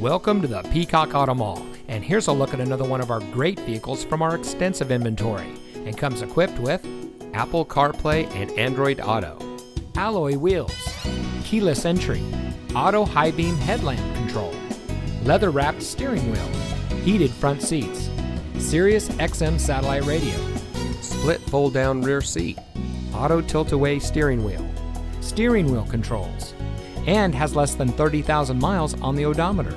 Welcome to the Peacock Auto Mall, and here's a look at another one of our great vehicles from our extensive inventory, and comes equipped with Apple CarPlay and Android Auto, alloy wheels, keyless entry, auto high beam headlamp control, leather wrapped steering wheel, heated front seats, Sirius XM satellite radio, split fold down rear seat, auto tilt away steering wheel, steering wheel controls, and has less than 30,000 miles on the odometer.